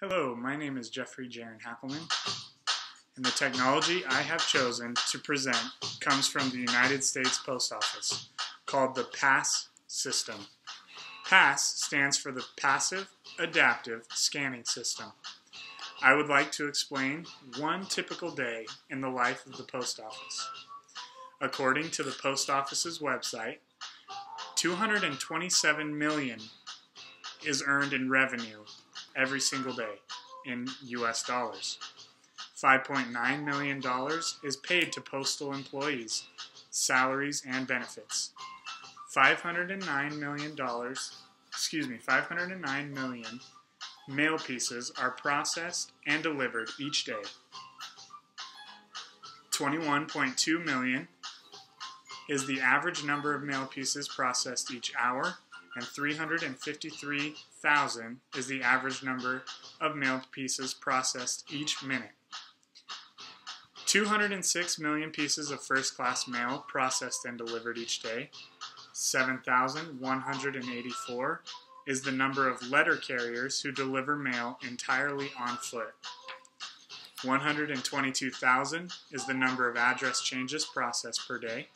Hello, my name is Jeffrey Jaren Hackleman, and the technology I have chosen to present comes from the United States Post Office called the PASS system. PASS stands for the Passive Adaptive Scanning System. I would like to explain one typical day in the life of the post office. According to the post office's website, 227 million is earned in revenue every single day in US dollars. $5.9 million is paid to postal employees, salaries and benefits. $509 million, excuse me, 509 million mail pieces are processed and delivered each day. 21.2 million is the average number of mail pieces processed each hour, and 353,000 is the average number of mail pieces processed each minute. 206 million pieces of first class mail processed and delivered each day. 7,184 is the number of letter carriers who deliver mail entirely on foot. 122,000 is the number of address changes processed per day.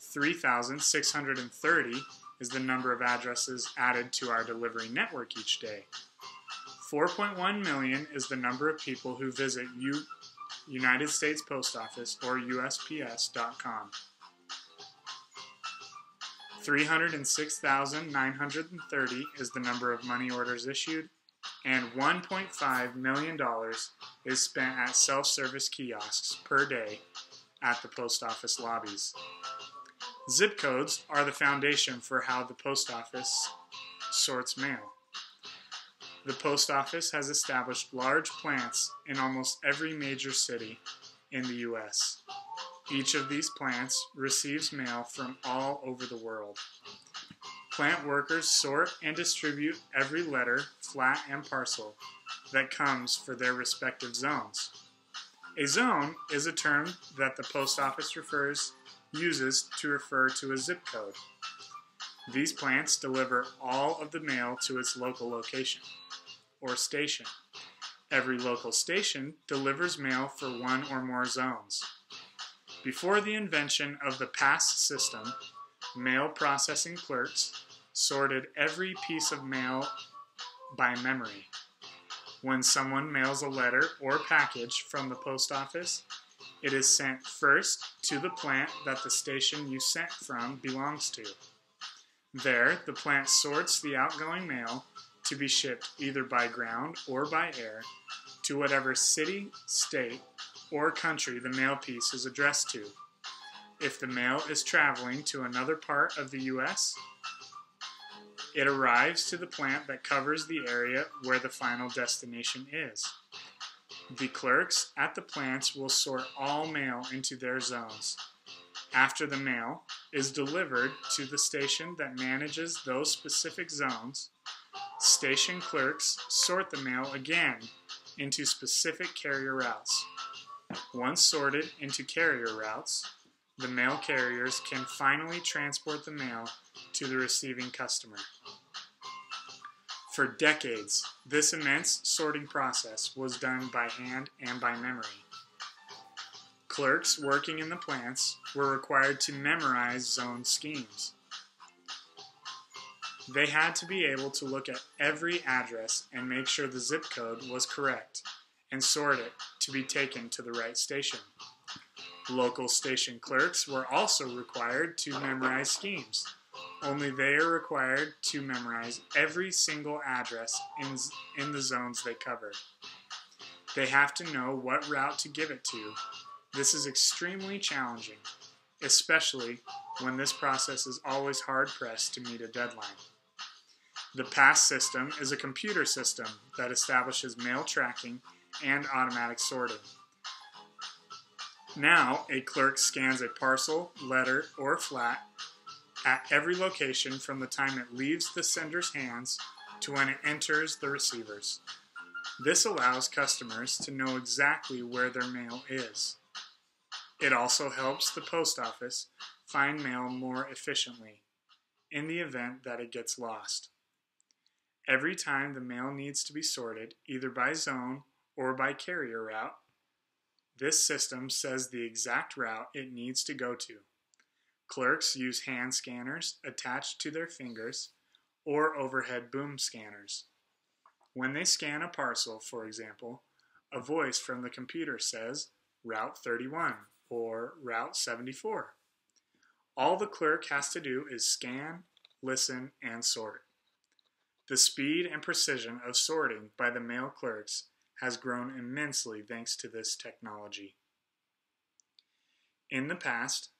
3,630 is the number of addresses added to our delivery network each day. 4.1 million is the number of people who visit U- United States Post Office or USPS.com. 306,930 is the number of money orders issued, and $1.5 million is spent at self service kiosks per day at the post office lobbies. Zip codes are the foundation for how the post office sorts mail. The post office has established large plants in almost every major city in the U.S. Each of these plants receives mail from all over the world. Plant workers sort and distribute every letter, flat, and parcel that comes for their respective zones. A zone is a term that the post office refers uses to refer to a zip code. These plants deliver all of the mail to its local location or station. Every local station delivers mail for one or more zones. Before the invention of the PASS system, mail processing clerks sorted every piece of mail by memory. When someone mails a letter or package from the post office, it is sent first to the plant that the station you sent from belongs to. There, the plant sorts the outgoing mail to be shipped either by ground or by air to whatever city, state, or country the mail piece is addressed to. If the mail is traveling to another part of the U.S., it arrives to the plant that covers the area where the final destination is. The clerks at the plants will sort all mail into their zones. After the mail is delivered to the station that manages those specific zones, station clerks sort the mail again into specific carrier routes. Once sorted into carrier routes, the mail carriers can finally transport the mail to the receiving customer. For decades, this immense sorting process was done by hand and by memory. Clerks working in the plants were required to memorize zone schemes. They had to be able to look at every address and make sure the zip code was correct and sort it to be taken to the right station. Local station clerks were also required to memorize schemes. Only they are required to memorize every single address in, in the zones they cover. They have to know what route to give it to. This is extremely challenging, especially when this process is always hard pressed to meet a deadline. The PASS system is a computer system that establishes mail tracking and automatic sorting. Now, a clerk scans a parcel, letter, or flat at every location from the time it leaves the sender's hands to when it enters the receiver's. This allows customers to know exactly where their mail is. It also helps the post office find mail more efficiently in the event that it gets lost. Every time the mail needs to be sorted, either by zone or by carrier route, this system says the exact route it needs to go to. Clerks use hand scanners attached to their fingers or overhead boom scanners. When they scan a parcel, for example, a voice from the computer says Route 31 or Route 74. All the clerk has to do is scan, listen, and sort. The speed and precision of sorting by the mail clerks has grown immensely thanks to this technology. In the past,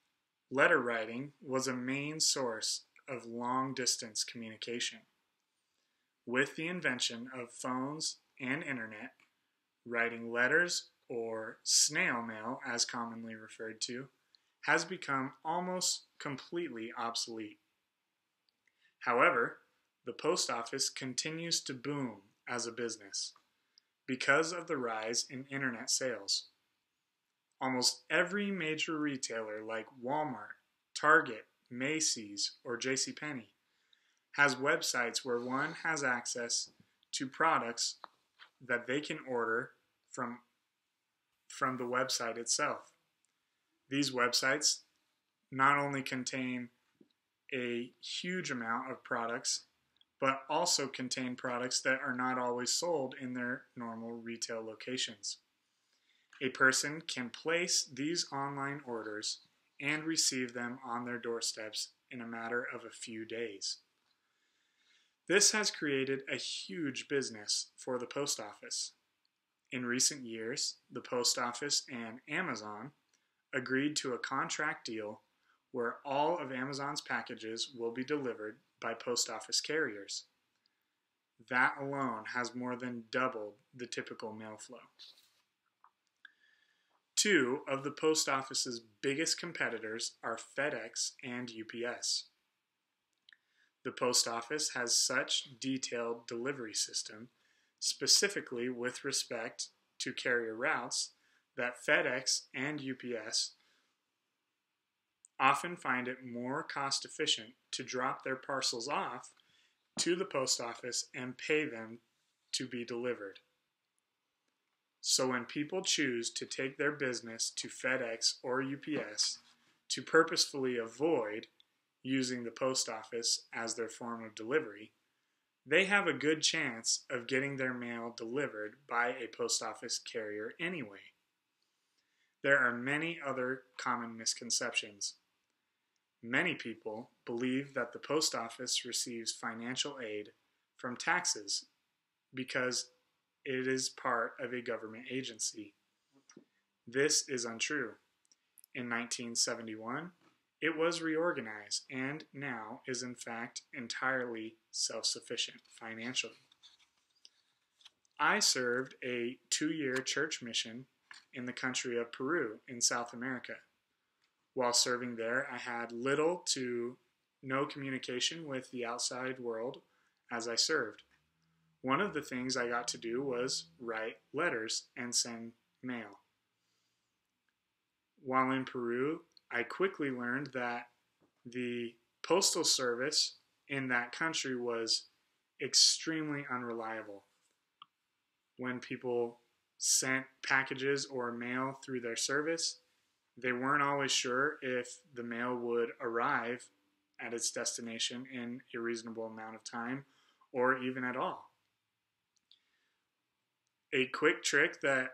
letter writing was a main source of long distance communication. With the invention of phones and internet, writing letters or snail mail, as commonly referred to, has become almost completely obsolete. However, the post office continues to boom as a business because of the rise in internet sales. Almost every major retailer like Walmart, Target, Macy's, or JCPenney has websites where one has access to products that they can order from from the website itself. These websites not only contain a huge amount of products but also contain products that are not always sold in their normal retail locations. A person can place these online orders and receive them on their doorsteps in a matter of a few days. This has created a huge business for the post office. In recent years, the post office and Amazon agreed to a contract deal where all of Amazon's packages will be delivered by post office carriers. That alone has more than doubled the typical mail flow. Two of the post office's biggest competitors are FedEx and UPS. The post office has such detailed delivery system, specifically with respect to carrier routes, that FedEx and UPS often find it more cost efficient to drop their parcels off to the post office and pay them to be delivered. So when people choose to take their business to FedEx or UPS to purposefully avoid using the post office as their form of delivery, they have a good chance of getting their mail delivered by a post office carrier anyway. There are many other common misconceptions. Many people believe that the post office receives financial aid from taxes because it is part of a government agency. This is untrue. In 1971, it was reorganized and now is in fact entirely self sufficient financially. I served a two year church mission in the country of Peru in South America. While serving there, I had little to no communication with the outside world as I served. One of the things I got to do was write letters and send mail. While in Peru, I quickly learned that the postal service in that country was extremely unreliable. When people sent packages or mail through their service, they weren't always sure if the mail would arrive at its destination in a reasonable amount of time or even at all. A quick trick that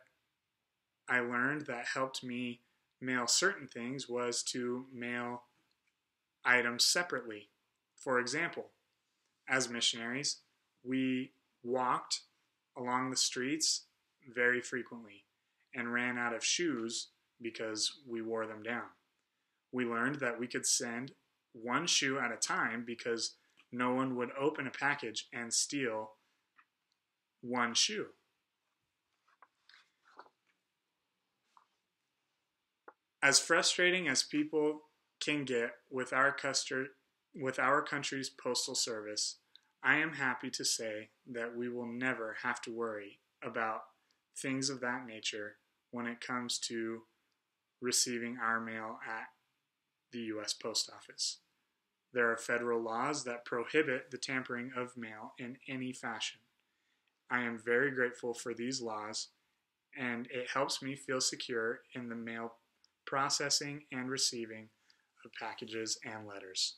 I learned that helped me mail certain things was to mail items separately. For example, as missionaries, we walked along the streets very frequently and ran out of shoes because we wore them down. We learned that we could send one shoe at a time because no one would open a package and steal one shoe. As frustrating as people can get with our, custard, with our country's postal service, I am happy to say that we will never have to worry about things of that nature when it comes to receiving our mail at the U.S. Post Office. There are federal laws that prohibit the tampering of mail in any fashion. I am very grateful for these laws, and it helps me feel secure in the mail processing and receiving of packages and letters.